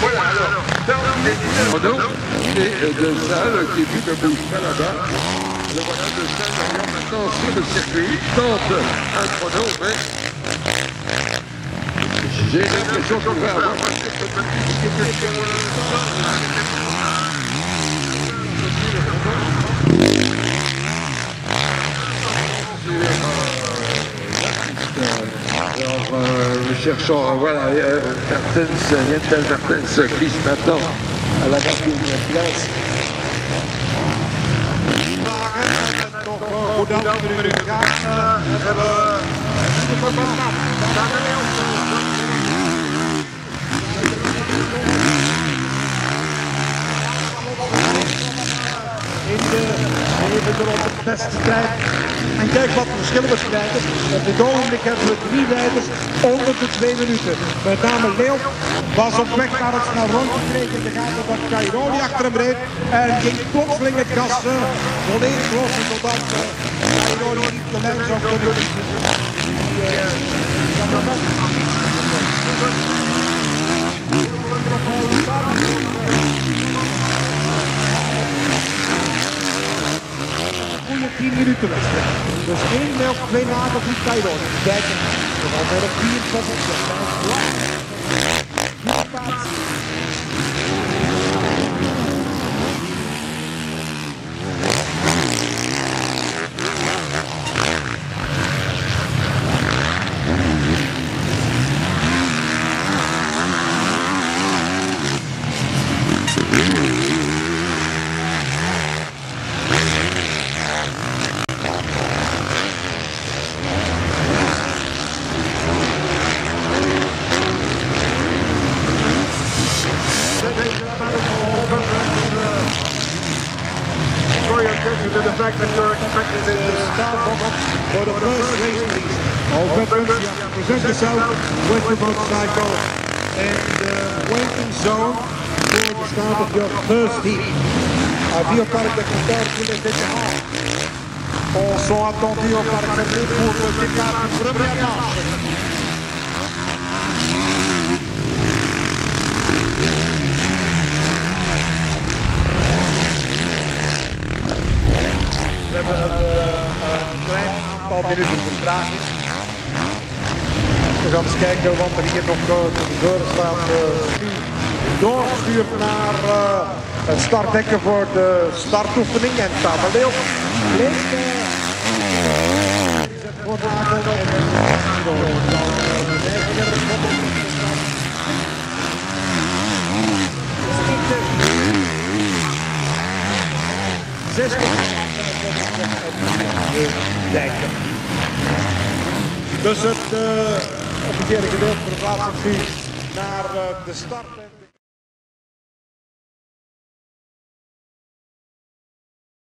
Voilà, alors, Renault, et de salle qui est pas là-bas. Le voilà de salle d'ailleurs maintenant sur le circuit, tente un chrono, j'ai l'impression qu'on va avoir Alors, euh, euh, voilà, euh, maintenant euh, à la partie de la place. Op het beste tijd. En kijk wat verschillen we krijgen. Op dit ogenblik hebben we drie rijders onder de twee minuten. Met name Leeuw was op weg naar het snel rondgekregen de gaten dat Cairoli achter hem reed. En ging plotseling het gas uh, volledig los totdat uh, Cairoli niet de lijn zou kunnen. Die, Dus één melk, twee nagels, 3 tijdon. Kijk, nog altijd op 24. Attention to the fact that you're expected in the for the first race. All veterans, present yourself with your motorcycle in the waiting zone for the start of your first heat. Avis au parc de les sont attendus au parc pour le départ We hebben een, uh, een klein aantal minuten vertraging. We gaan eens kijken wat er hier nog uh, te gebeuren staat. Uh, doorgestuurd naar het startdekken voor de startoefening. En Tamaleel bleek voor de Zestig Dus het uh, officiële gedeelte van de plaats naar uh, de start.